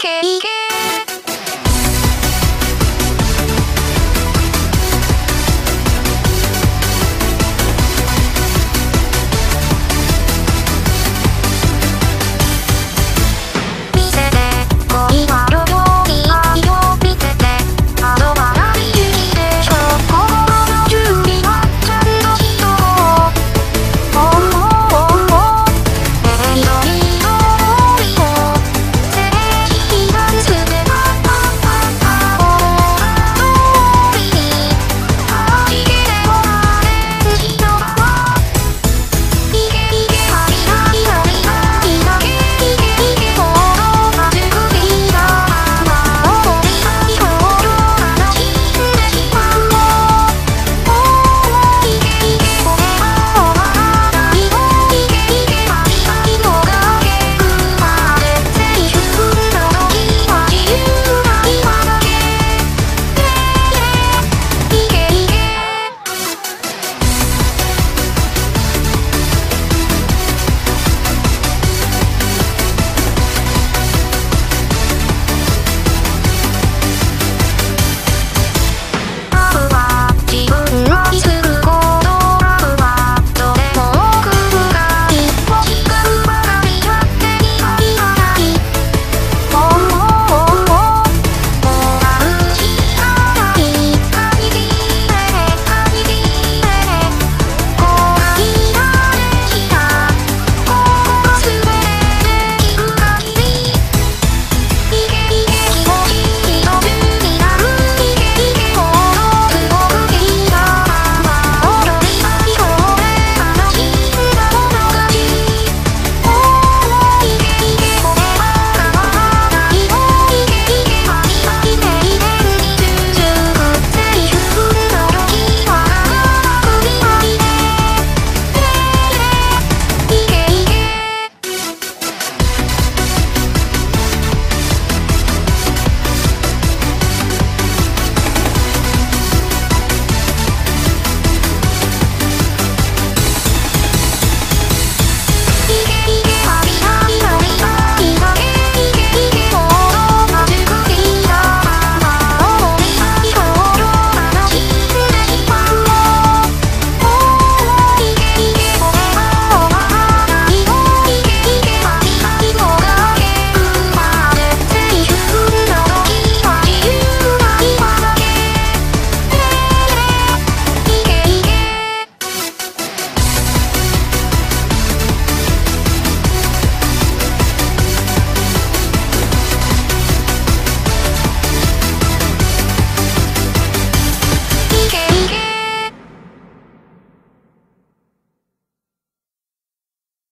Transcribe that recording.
Okay.